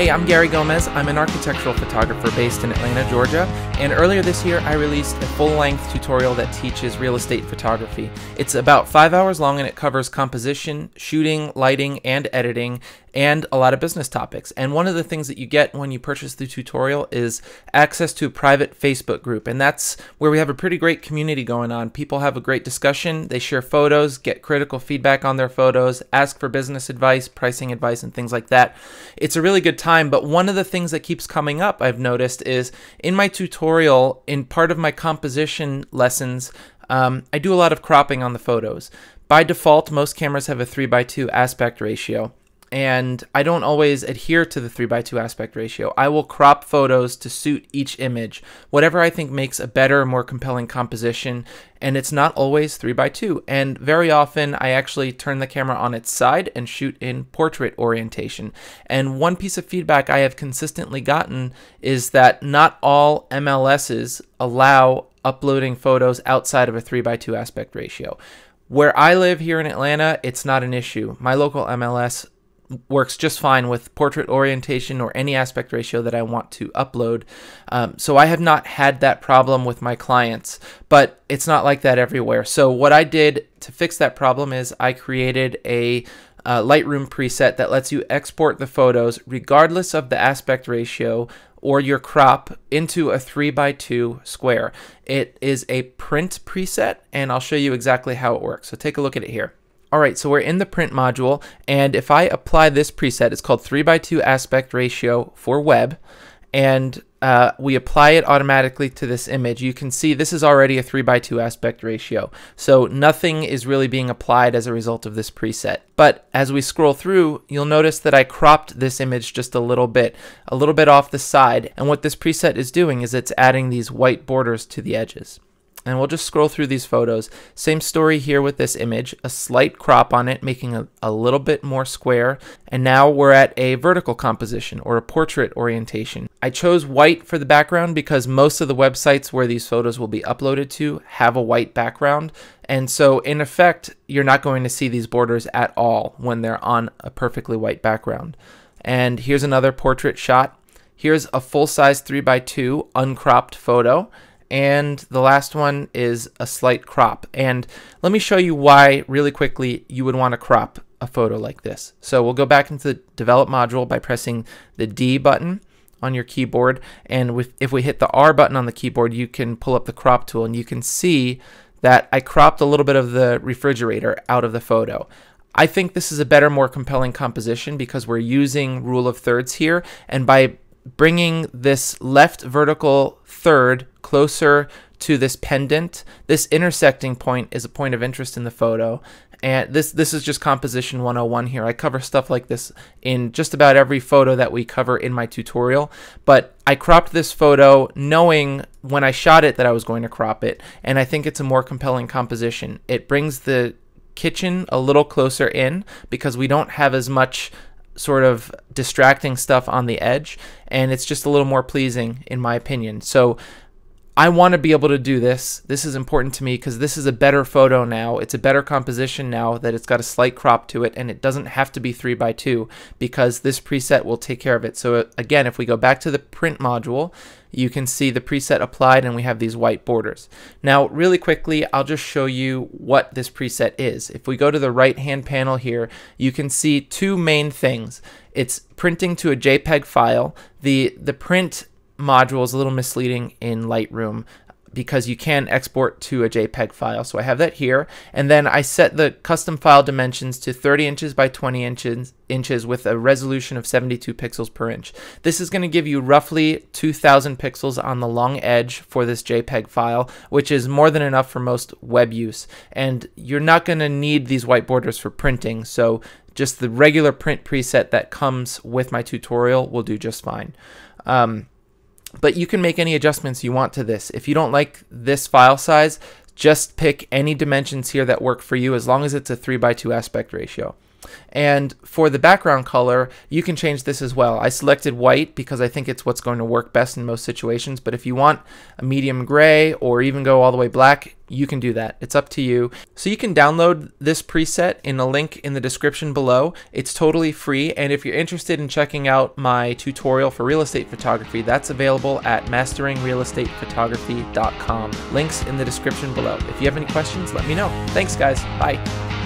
Hey, I'm Garey Gomez. I'm an architectural photographer based in Atlanta, Georgia, and earlier this year I released a full length tutorial that teaches real estate photography. It's about five hours long and it covers composition, shooting, lighting, and editing, and a lot of business topics. And one of the things that you get when you purchase the tutorial is access to a private Facebook group. And that's where we have a pretty great community going on. People have a great discussion, they share photos, get critical feedback on their photos, ask for business advice, pricing advice, and things like that. It's a really good time. But one of the things that keeps coming up, I've noticed, is in my tutorial, in part of my composition lessons, um, I do a lot of cropping on the photos. By default, most cameras have a 3x2 aspect ratio and I don't always adhere to the 3x2 aspect ratio. I will crop photos to suit each image, whatever I think makes a better, more compelling composition, and it's not always 3x2. And very often I actually turn the camera on its side and shoot in portrait orientation. And one piece of feedback I have consistently gotten is that not all MLSs allow uploading photos outside of a 3x2 aspect ratio. Where I live here in Atlanta, it's not an issue. My local MLS works just fine with portrait orientation or any aspect ratio that I want to upload. Um, so I have not had that problem with my clients, but it's not like that everywhere. So what I did to fix that problem is I created a uh, Lightroom preset that lets you export the photos regardless of the aspect ratio or your crop into a 3x2 square. It is a print preset and I'll show you exactly how it works. So take a look at it here. All right, so we're in the print module, and if I apply this preset, it's called 3 by 2 aspect ratio for web, and uh, we apply it automatically to this image, you can see this is already a 3 by 2 aspect ratio. So nothing is really being applied as a result of this preset. But as we scroll through, you'll notice that I cropped this image just a little bit, a little bit off the side. And what this preset is doing is it's adding these white borders to the edges and we'll just scroll through these photos. Same story here with this image, a slight crop on it, making a, a little bit more square. And now we're at a vertical composition or a portrait orientation. I chose white for the background because most of the websites where these photos will be uploaded to have a white background. And so in effect, you're not going to see these borders at all when they're on a perfectly white background. And here's another portrait shot. Here's a full-size 3x2 uncropped photo and the last one is a slight crop. And let me show you why really quickly you would want to crop a photo like this. So we'll go back into the develop module by pressing the D button on your keyboard and with, if we hit the R button on the keyboard you can pull up the crop tool and you can see that I cropped a little bit of the refrigerator out of the photo. I think this is a better, more compelling composition because we're using rule of thirds here and by bringing this left vertical third closer to this pendant. This intersecting point is a point of interest in the photo. And this this is just composition 101 here. I cover stuff like this in just about every photo that we cover in my tutorial. But I cropped this photo knowing when I shot it that I was going to crop it. And I think it's a more compelling composition. It brings the kitchen a little closer in because we don't have as much sort of distracting stuff on the edge and it's just a little more pleasing in my opinion. So I want to be able to do this. This is important to me because this is a better photo now. It's a better composition now that it's got a slight crop to it and it doesn't have to be 3 by 2 because this preset will take care of it. So uh, again, if we go back to the print module, you can see the preset applied and we have these white borders. Now, really quickly, I'll just show you what this preset is. If we go to the right hand panel here, you can see two main things. It's printing to a JPEG file. The, the print module is a little misleading in Lightroom because you can export to a JPEG file. So I have that here. And then I set the custom file dimensions to 30 inches by 20 inches, inches with a resolution of 72 pixels per inch. This is going to give you roughly 2000 pixels on the long edge for this JPEG file, which is more than enough for most web use. And you're not going to need these white borders for printing. So just the regular print preset that comes with my tutorial will do just fine. Um, but you can make any adjustments you want to this. If you don't like this file size, just pick any dimensions here that work for you as long as it's a 3 by 2 aspect ratio. And for the background color, you can change this as well. I selected white because I think it's what's going to work best in most situations, but if you want a medium gray or even go all the way black, you can do that. It's up to you. So you can download this preset in a link in the description below. It's totally free, and if you're interested in checking out my tutorial for real estate photography, that's available at masteringrealestatephotography.com. Links in the description below. If you have any questions, let me know. Thanks, guys. Bye.